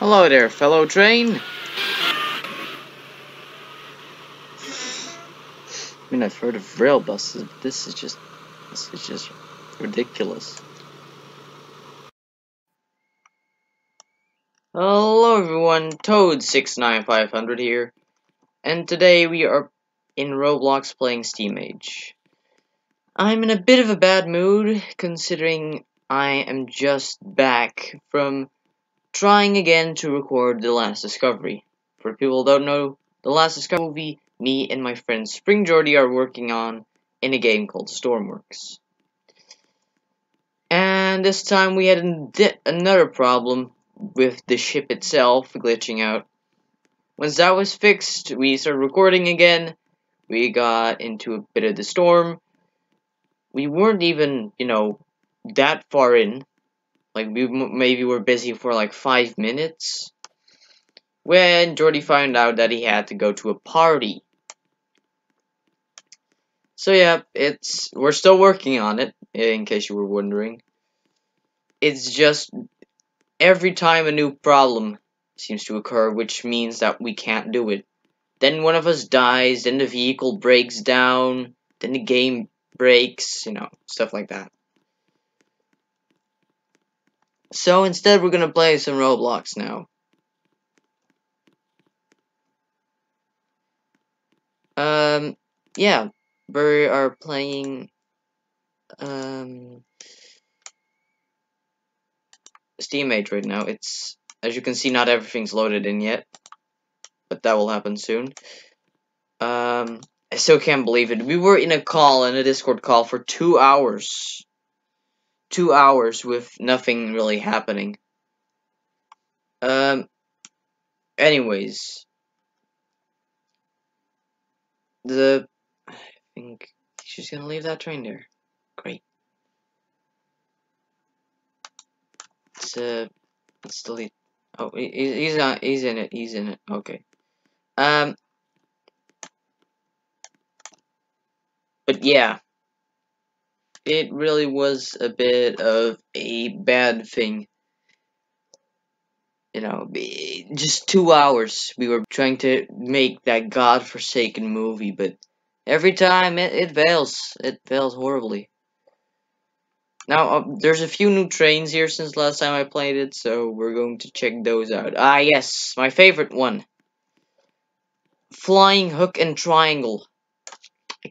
Hello there, fellow train. I mean, I've heard of rail buses, but this is just, this is just ridiculous. Hello everyone, Toad69500 here, and today we are in Roblox playing SteamAge. I'm in a bit of a bad mood, considering I am just back from trying again to record The Last Discovery. For people who don't know, The Last Discovery movie me and my friend Spring Jordy are working on in a game called Stormworks. And this time we had another problem with the ship itself glitching out. Once that was fixed, we started recording again. We got into a bit of the storm. We weren't even, you know, that far in. Like, we maybe were busy for like five minutes. When Jordy found out that he had to go to a party. So yeah, it's we're still working on it, in case you were wondering. It's just every time a new problem seems to occur, which means that we can't do it. Then one of us dies, then the vehicle breaks down, then the game breaks, you know, stuff like that. So instead we're gonna play some Roblox now. Um, yeah, we are playing um, SteamAge right now. It's as you can see, not everything's loaded in yet, but that will happen soon. Um, I still can't believe it. We were in a call, in a Discord call, for two hours. Two hours with nothing really happening. Um, anyways. The I think she's gonna leave that train there. Great. Let's uh, let's delete. Oh, he's not. He's in it. He's in it. Okay. Um. But yeah, it really was a bit of a bad thing. You know, just two hours we were trying to make that godforsaken movie, but Every time it, it fails. It fails horribly. Now, uh, there's a few new trains here since last time I played it, so we're going to check those out. Ah, yes, my favorite one. Flying Hook and Triangle.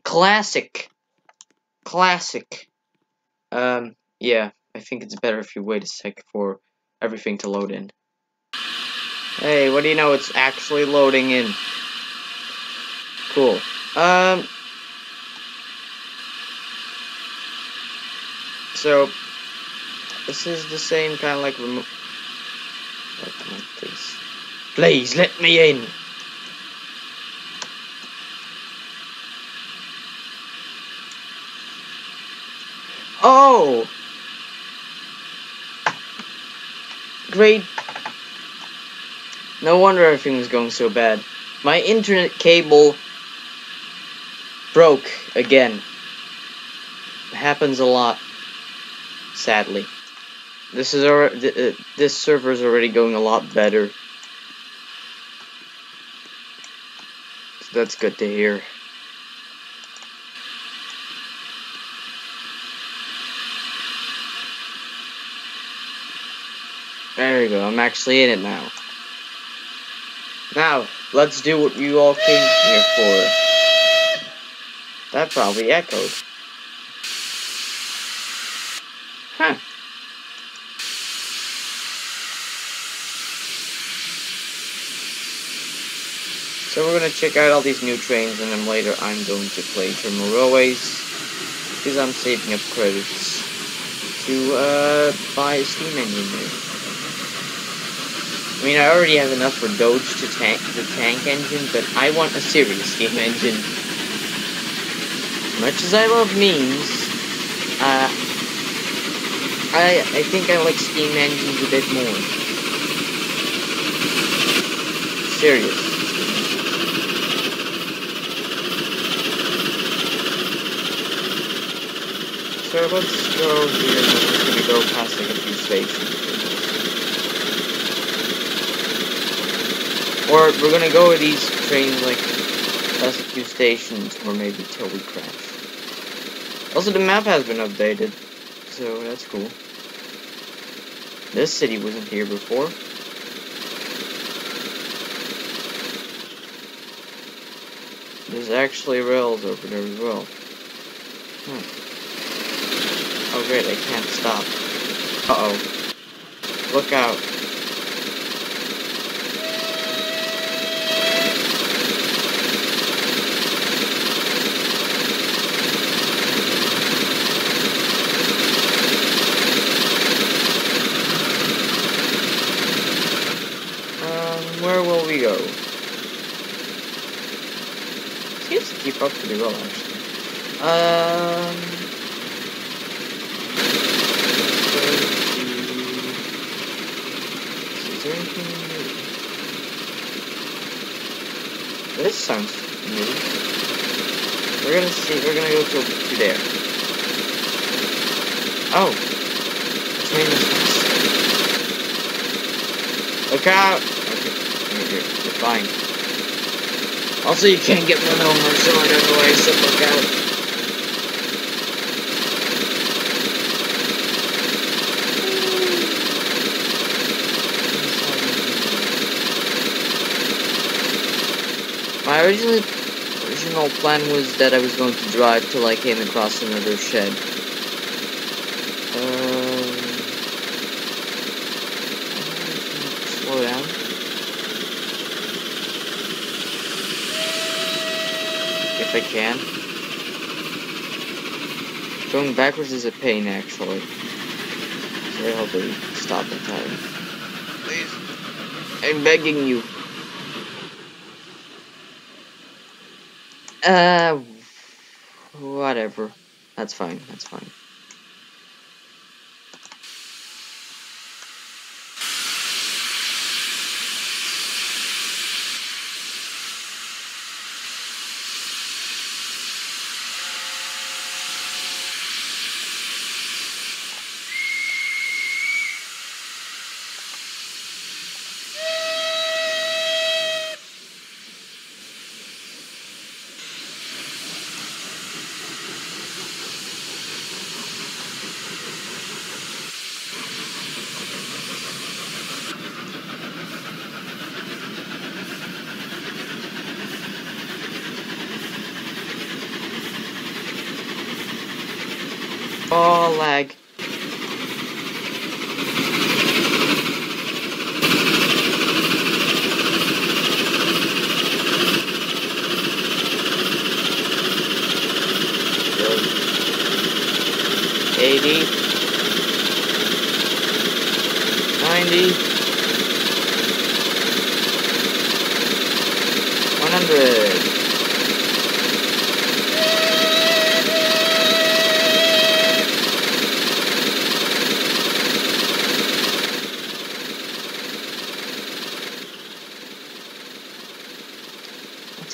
Classic. Classic. Um, yeah, I think it's better if you wait a sec for everything to load in. Hey, what do you know? It's actually loading in. Cool. Um. So, this is the same kind of like remote. Please. Please, let me in! Oh! Great. No wonder everything was going so bad. My internet cable broke again. Happens a lot, sadly. This is our uh, this server is already going a lot better. So that's good to hear. There we go, I'm actually in it now. Now, let's do what you all came here for. That probably echoed. Huh. So we're gonna check out all these new trains and then later I'm going to play Terminal Railways because I'm saving up credits to uh, buy a steam engine. I mean, I already have enough for Doge to tank the tank engine, but I want a serious steam engine much as I love memes, uh, I I think I like steam engines a bit more. Serious. So let's go here. Just gonna go past like a few stations. Or we're gonna go with these trains like past a few stations, or maybe till we crash. Also, the map has been updated, so that's cool. This city wasn't here before. There's actually rails over there as well. Hmm. Oh great, I can't stop. Uh-oh. Look out. Um, where will we go? To pretty well, actually. Um, Is there anything new? This sounds new. We're gonna see. We're gonna go to, to there. Oh, the train is fast. Look out! Okay, you're, you're fine. Also, you can't get run over, so I don't know why I said look out. My originally original plan was that I was going to drive till I came across another shed. Um, slow down. If I can. Going backwards is a pain, actually. So I hope I stop in time. Please. I'm begging you. Uh, whatever. That's fine, that's fine. Oh,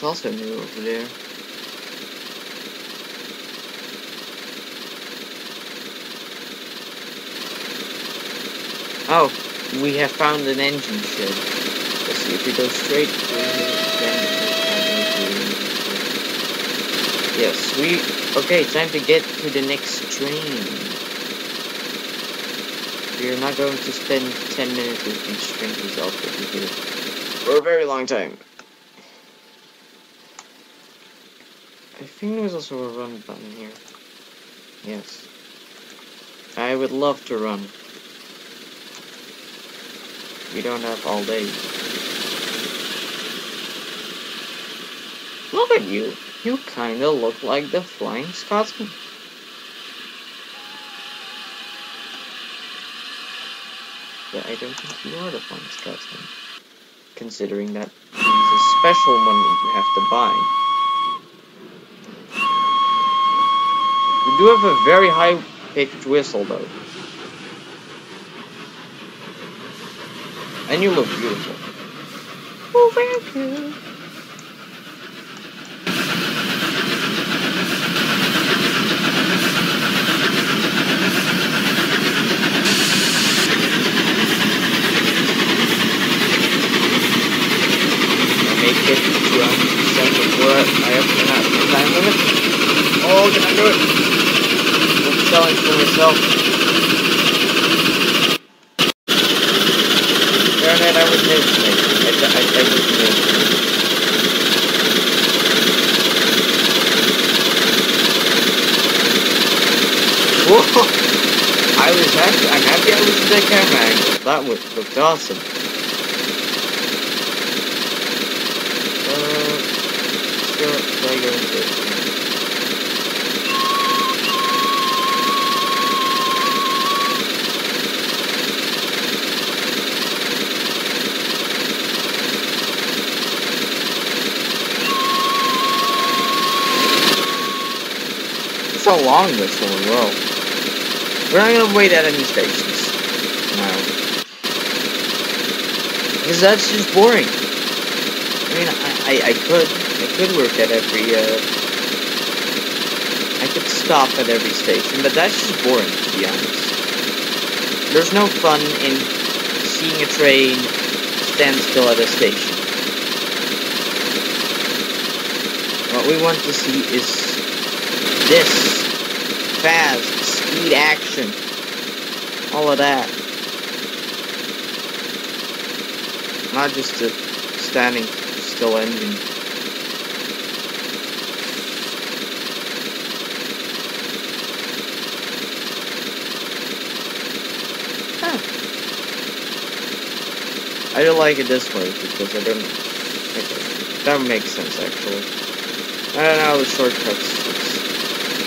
also new over there. Oh, we have found an engine shed. Let's see if we go straight through Yes, we okay, time to get to the next train. We are not going to spend ten minutes with each train result that we for a very long time. Think there's also a run button here. Yes. I would love to run. We don't have all day. Look at you. You kinda look like the Flying Scotsman. But I don't think you are the Flying Scotsman. Considering that he's a special one that you have to buy. Do have a very high pitched whistle though. And you look beautiful. Oh, thank you. get to 200% before I have to run out of time limit. Oh, can I do it? I'm myself. I was mincing. I, I, I was mincing. Whoa! I was happy. I'm happy I was in that camera angle. That would looked awesome. Uh, so do I go how long this one will. We're not gonna wait at any stations. No. Because that's just boring. I mean, I, I, I could, I could work at every, uh, I could stop at every station, but that's just boring, to be honest. There's no fun in seeing a train stand still at a station. What we want to see is this fast speed action all of that. Not just a standing still engine. I don't like it this way because I don't that makes sense actually. I don't know the shortcuts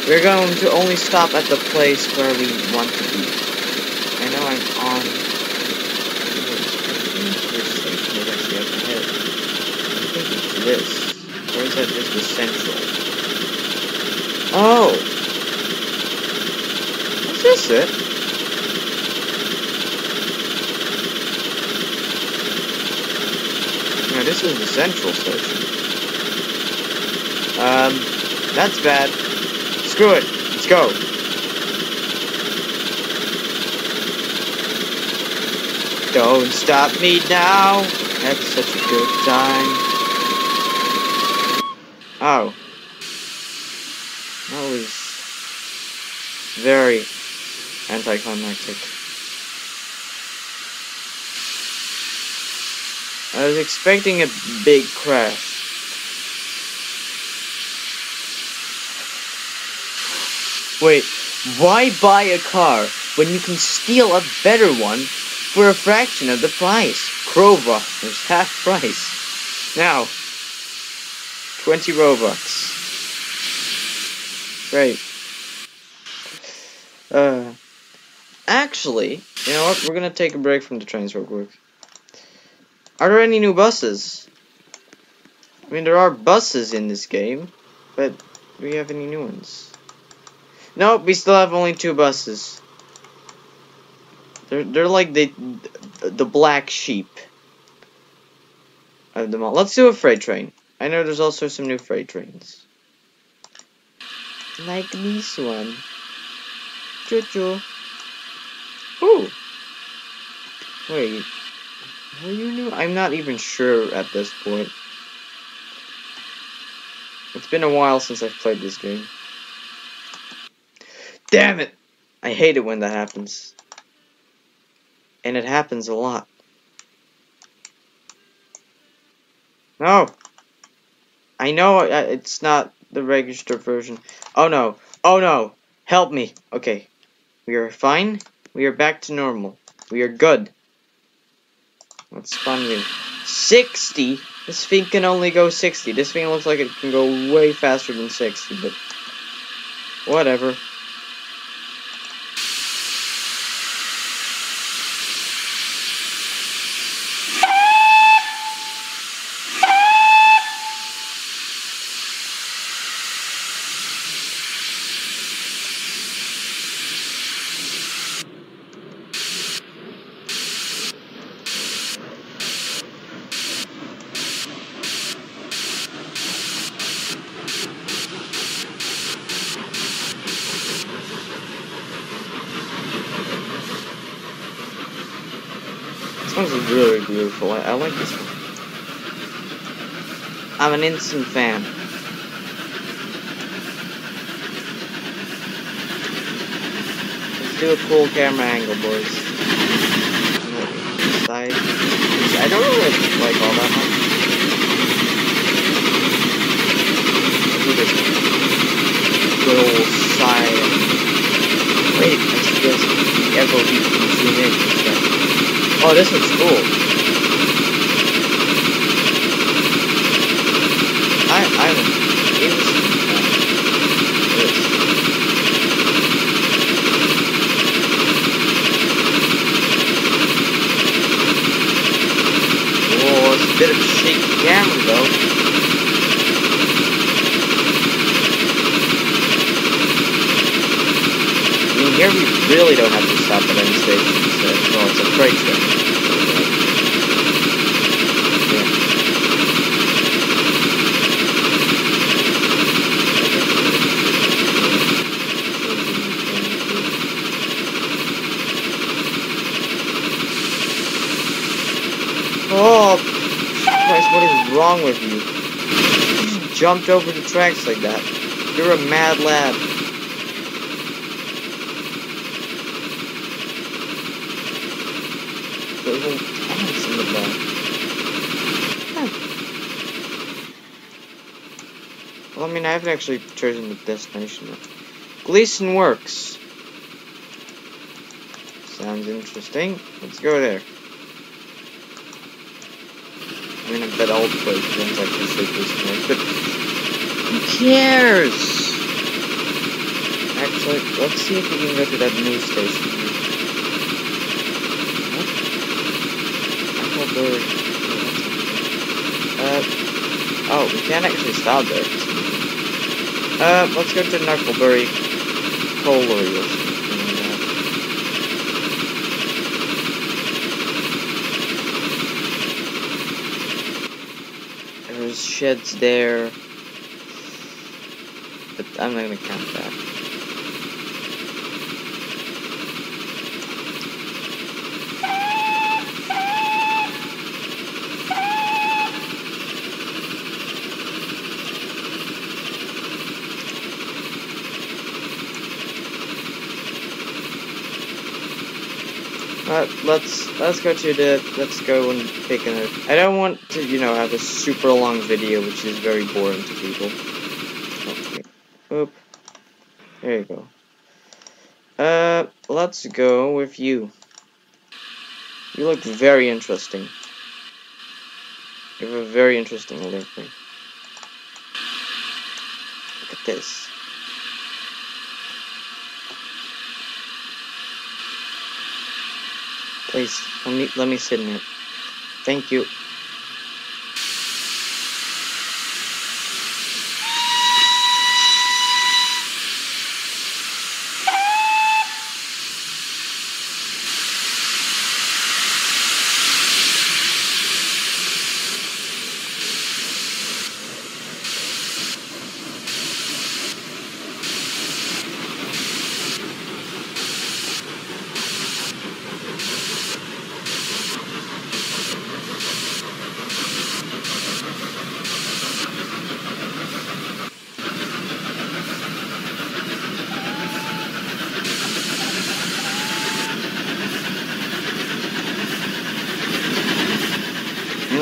we're going to only stop at the place where we want to be. I know I'm on. I think it's this. Or is that just the central? Oh! Is this it? This is the central station. Um, that's bad. It. Let's go. Don't stop me now. Have such a good time. Oh. That was very anticlimactic. I was expecting a big crash. Wait, why buy a car when you can steal a better one for a fraction of the price? Crowbar is half price. Now, 20 Robux. Great. Uh, actually, you know what? We're gonna take a break from the trains real quick. Are there any new buses? I mean, there are buses in this game, but do we have any new ones? Nope, we still have only two buses. They're they're like the the black sheep of them all. Let's do a freight train. I know there's also some new freight trains. Like this one. Choo choo. Ooh. Wait. Are you new? I'm not even sure at this point. It's been a while since I've played this game. Damn it! I hate it when that happens. And it happens a lot. No! I know uh, it's not the registered version. Oh no! Oh no! Help me! Okay. We are fine. We are back to normal. We are good. Let's spawn you. 60? This thing can only go 60. This thing looks like it can go way faster than 60, but... Whatever. This one's really beautiful. I, I like this one. I'm fan. Let's do a cool camera angle, boys. Side. I don't really like all that much. Do this good old side. Wait, I this. The FOV can zoom in. Oh, this looks cool. I I'm an instant fan. This. Whoa, it's a bit of a shaky camera though. I mean, here we really don't have to stop at any stations. Uh, well, it's a freight train. Oh, Christ, what is wrong with you? You jumped over the tracks like that. You're a mad lad. Little tanks in the back. Huh. Well, I mean, I haven't actually chosen the destination yet. Gleason Works. Sounds interesting. Let's go there. I mean, I bet all the don't actually say Gleason but who cares? Actually, let's see if we can go to that news station. Uh, oh, we can't actually stop there. Uh, let's go to Knuckleberry Colliery sheds there. But I'm not gonna count that. Uh, let's let's go to the let's go and pick another. I don't want to you know have a super long video which is very boring to people. Okay. Oop. There you go. Uh, let's go with you. You look very interesting. You have a very interesting livery. Look at this. Please, let me let me sit in it. Thank you.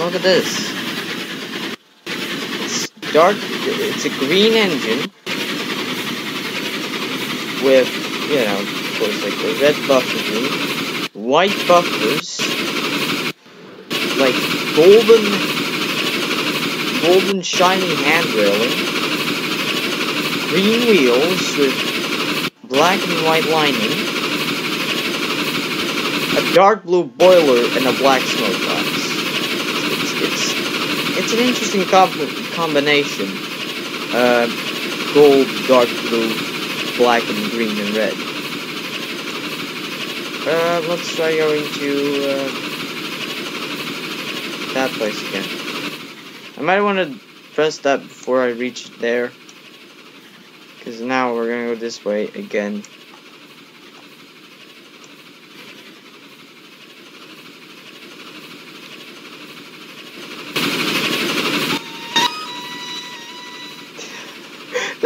Look at this. It's dark. It's a green engine with, you know, of course, like the red buffer green, white buffers, like golden, golden shiny hand railing, green wheels with black and white lining, a dark blue boiler, and a black smoke box. It's an interesting comb combination. Uh, gold, dark blue, black and green and red. Uh, let's try going to uh, that place again. I might want to press that before I reach there. Because now we're gonna go this way again.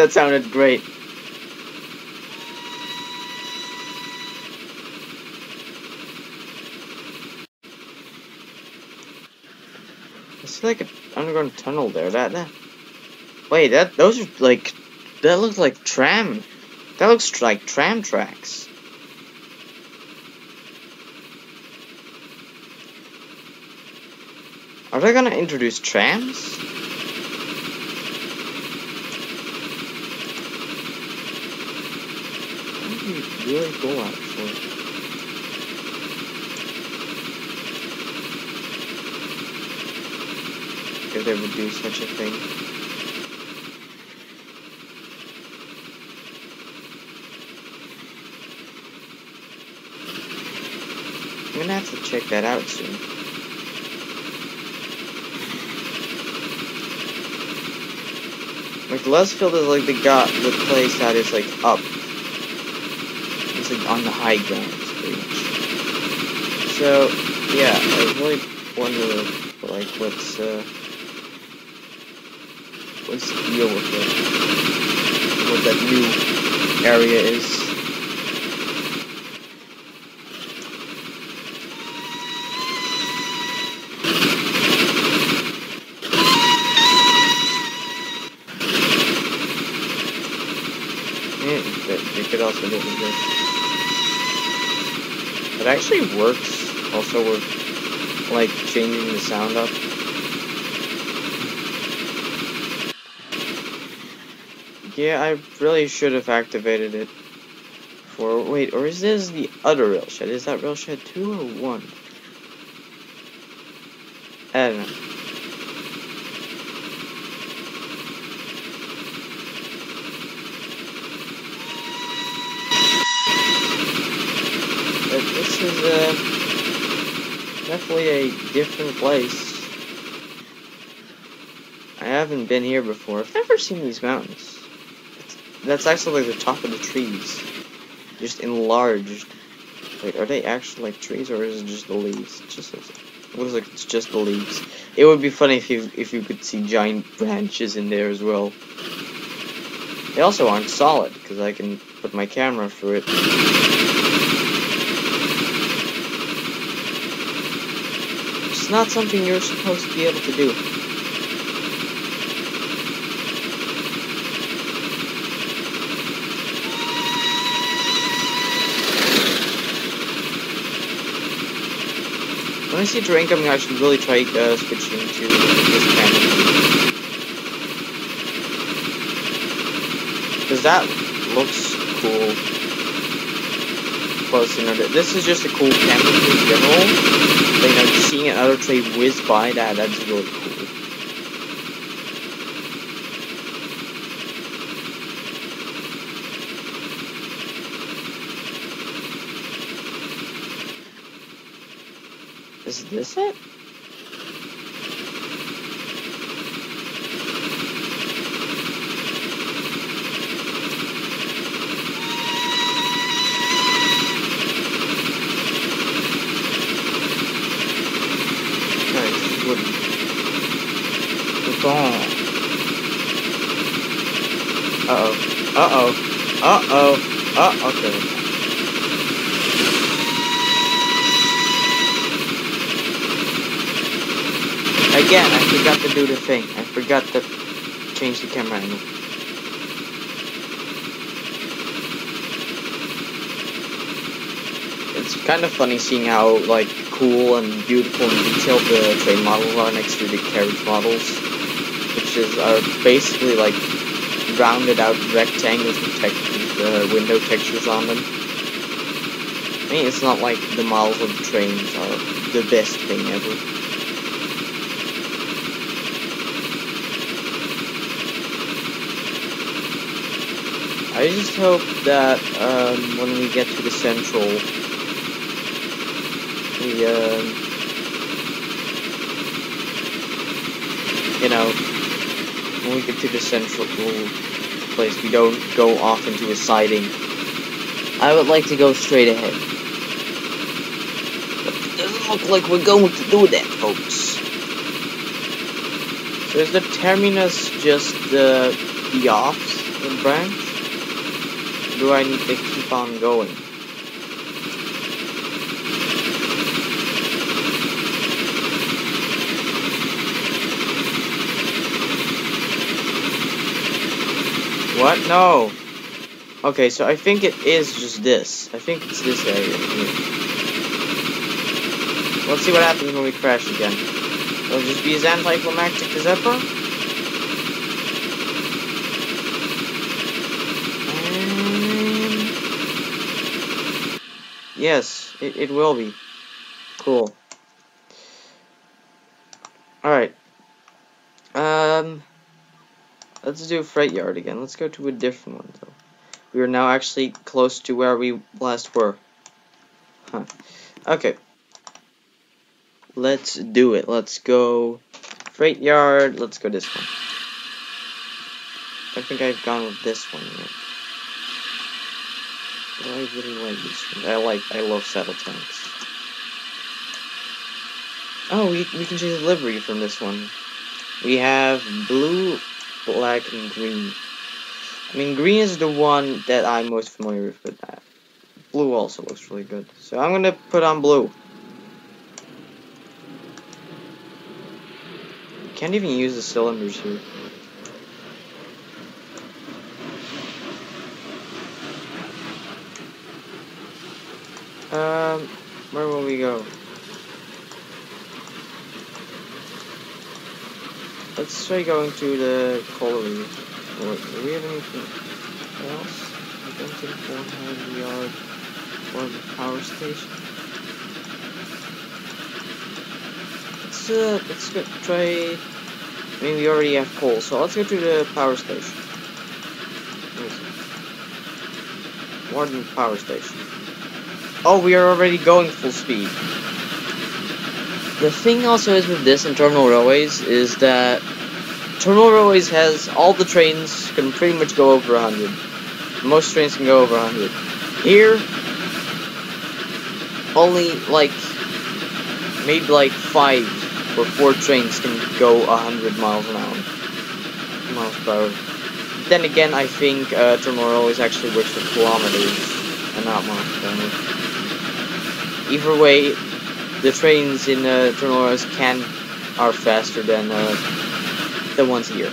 That sounded great. It's like an underground tunnel there. That, that. Wait, that those are like that looks like tram. That looks like tram tracks. Are they gonna introduce trams? That'd be really cool, actually. If they would do such a thing. I'm gonna have to check that out soon. Like Lesfield is like the got the place that is like up. On the high ground. So yeah, I really wonder like what's uh what's the deal with it? What that new area is. It could also do this. It actually works also with like changing the sound up. Yeah, I really should have activated it. For wait, or is this the other rail shed? Is that rail shed two or one? I don't know. But this is uh, definitely a different place. I haven't been here before. I've never seen these mountains. It's, that's actually like the top of the trees. Just enlarged. Wait, are they actually like trees or is it just the leaves? It just like, looks like it's just the leaves. It would be funny if you if you could see giant branches in there as well. They also aren't solid because I can put my camera through it. Not something you're supposed to be able to do. When I see terrain coming, I should really try uh, switching to this camera. Because that looks cool. Close in order. This is just a cool camera in general. But, you know, just seeing another train whiz by that, that's really cool. Is this it? Nice, wooden. We're gone. Uh-oh. Uh-oh. Uh, okay. Again, I forgot to do the thing. I forgot to change the camera angle. It's kind of funny seeing how, like, cool and beautiful and detailed the train models are next to the carriage models. Which is, are basically, like, rounded out rectangles with, uh, window textures on them. I mean, it's not like the models of the trains are the best thing ever. I just hope that um, when we get to the central, we, um, you know, when we get to the central place, we don't go off into a siding. I would like to go straight ahead. But it doesn't look like we're going to do that, folks. So is the terminus just uh, the offs? the branch? Do I need to keep on going? What? No. Okay, so I think it is just this. I think it's this area here. Let's see what happens when we crash again. It'll just be as anticlimactic as ever. Yes, it, it will be. Cool. Alright. Um... Let's do Freight Yard again. Let's go to a different one, though. We are now actually close to where we last were. Huh. Okay. Let's do it. Let's go Freight Yard. Let's go this one. I think I've gone with this one yet. I really like this one. I like, I love saddle tanks. Oh, we, we can change the livery from this one. We have blue, black, and green. I mean, green is the one that I'm most familiar with, but that. Blue also looks really good. So I'm gonna put on blue. Can't even use the cylinders here. Um, where will we go? Let's try going to the colliery. Or, do we have anything else? I don't think Fort Yard or the power station. Let's uh, let's go try. I mean, we already have coal, so let's go to the power station. Warden Power Station. Oh, we are already going full speed. The thing also is with this in Terminal Railways is that Terminal Railways has all the trains can pretty much go over 100. Most trains can go over 100. Here, only like maybe like five or four trains can go 100 miles an hour. Miles per hour. Then again, I think uh, Terminal Railways actually works for kilometers and not miles per hour. Either way, the trains in uh, Terminal Railways can are faster than uh, the ones here.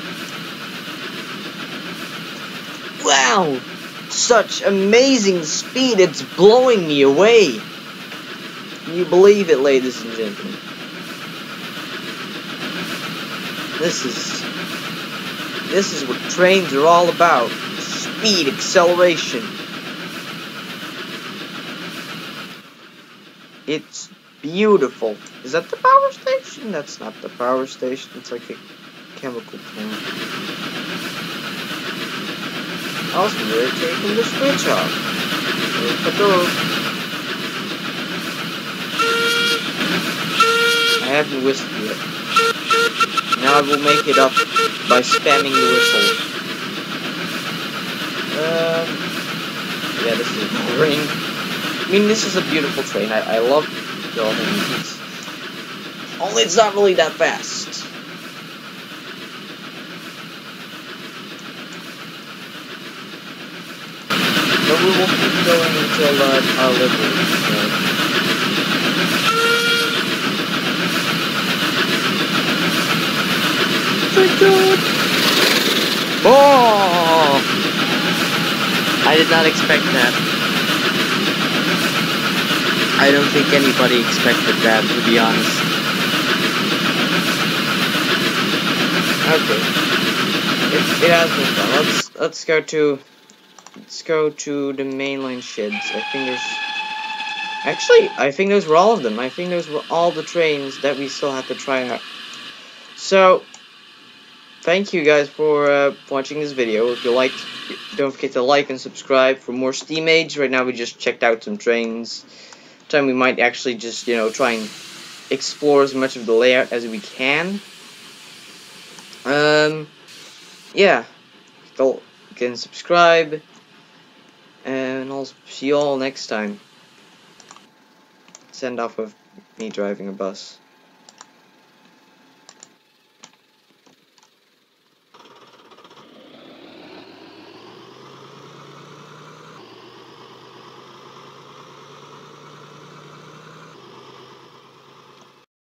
Wow! Such amazing speed, it's blowing me away! Can you believe it, ladies and gentlemen? This is... This is what trains are all about. Speed, acceleration. It's beautiful. Is that the power station? That's not the power station. It's like a chemical plant. Also, we're taking the switch off. There's the door. I haven't whistled yet. Now I will make it up by spamming the whistle. Um, yeah, this is boring. I mean, this is a beautiful train. I, I love the things. Only it's not really that fast. But we will keep going until uh, our livery. Oh! I did not expect that. I don't think anybody expected that, to be honest. Okay. It, it has been fun. Let's let's go to let's go to the mainline sheds. I think there's actually I think those were all of them. I think those were all the trains that we still have to try out. So thank you guys for uh, watching this video. If you liked, don't forget to like and subscribe for more Steam Age. Right now we just checked out some trains. Time we might actually just, you know, try and explore as much of the layout as we can. Um, yeah. Go can subscribe. And I'll see you all next time. Send off with me driving a bus.